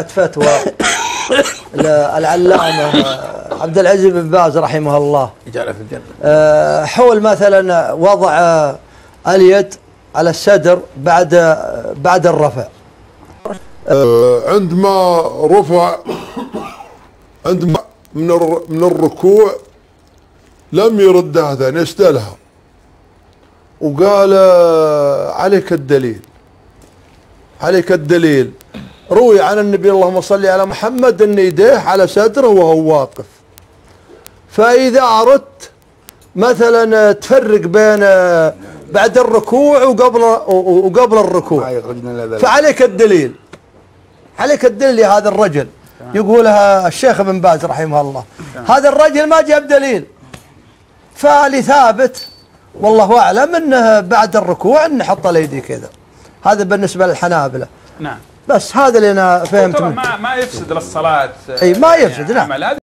فتوى العلامة عبد العزيز بن باز رحمه الله. يجعله في الجنة. آه، حول مثلا وضع آه، اليد على الصدر بعد آه، بعد الرفع. عندما رفع عندما من الر- من الركوع لم يردها ثاني استلها وقال آه، عليك الدليل عليك الدليل. روي عن النبي اللهم صل على محمد إن يديه على صدره وهو واقف. فإذا أردت مثلا تفرق بين بعد الركوع وقبل وقبل الركوع. فعليك الدليل. عليك الدليل لهذا الرجل. يقولها الشيخ ابن باز رحمه الله. هذا الرجل ما جاب دليل. فاللي ثابت. والله أعلم إنه بعد الركوع انه حط الايدي كذا. هذا بالنسبة للحنابلة. نعم. بس هذا اللي أنا فهمت طبعا منه ما ما يفسد للصلاة أي، ما يفسد، نعم. عمل هذا